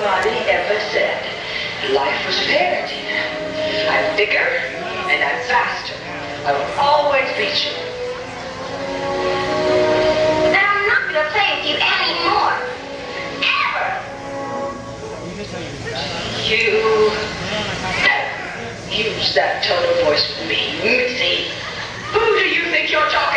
Nobody ever said life was fair, Tina. I'm bigger and I'm faster. I will always beat you. Then I'm not going to play with you anymore. Ever. You use that tone of voice with me, Missy. Who do you think you're talking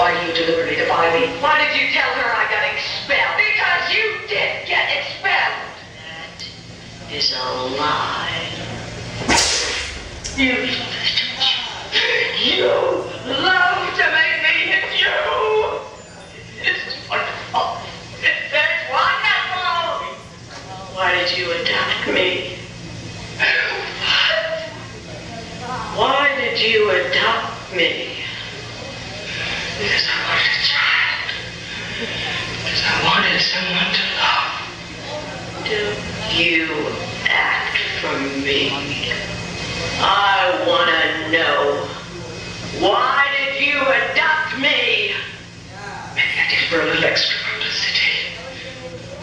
Why you deliberately defy me? Why did you tell her I got expelled? Because you did get expelled. That is a lie. You you love to make me hit you. It's wonderful. It's wonderful. Why did you adopt me? Why did you adopt me? Me? I want to know. Why did you adopt me? Did for a little extra publicity.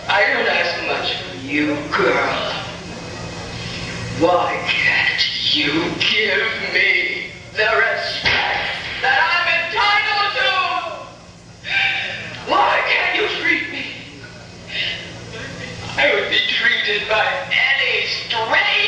I don't ask much from you, girl. Why can't you give me the respect that I'm entitled to? Why can't you treat me? I would be treated by any stranger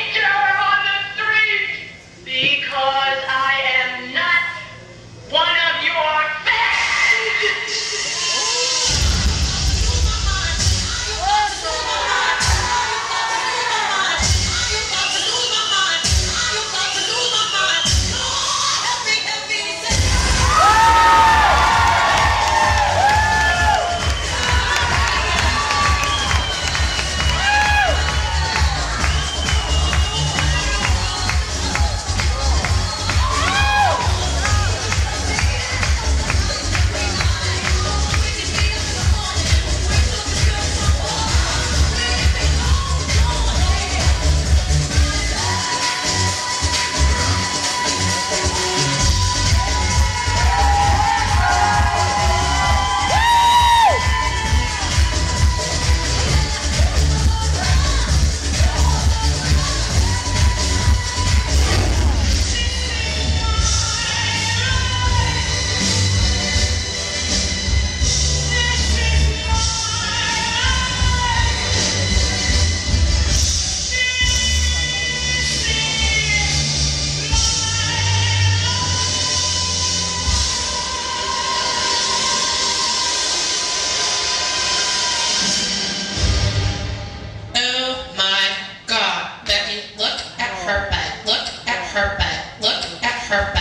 her bed. Look at her bed.